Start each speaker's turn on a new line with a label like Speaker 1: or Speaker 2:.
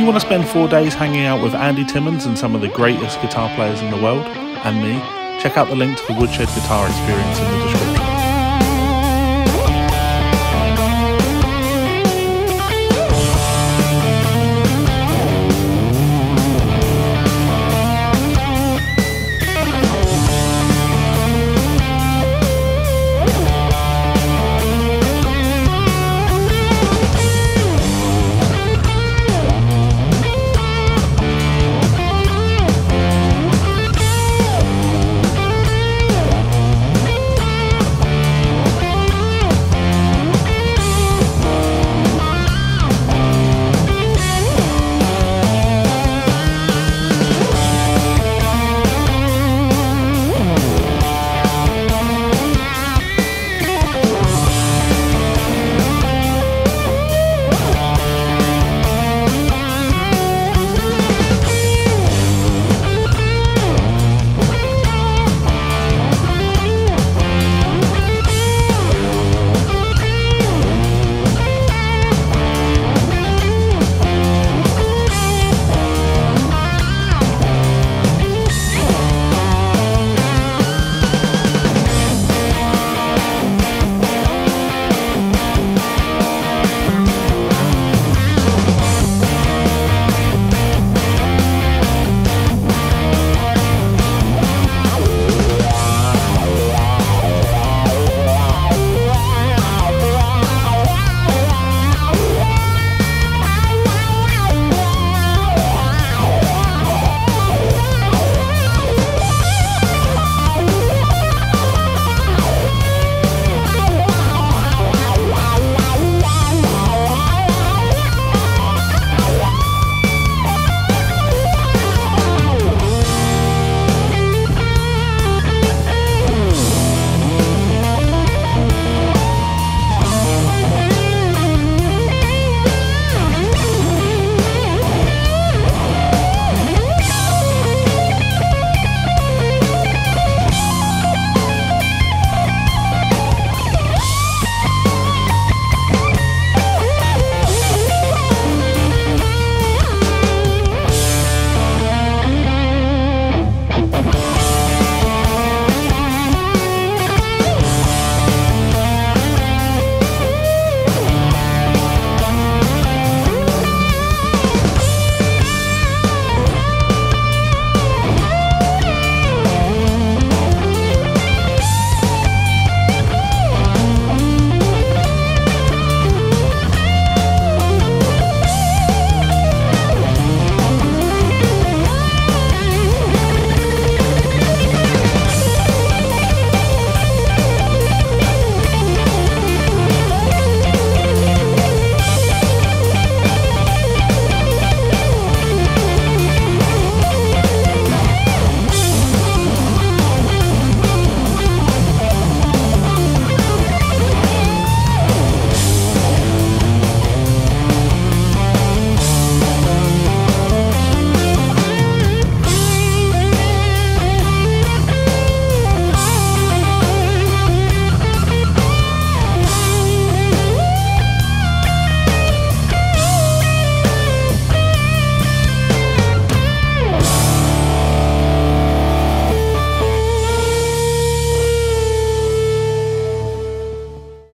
Speaker 1: you want to spend four days hanging out with Andy Timmons and some of the greatest guitar players in the world, and me, check out the link to the Woodshed Guitar Experience in the description.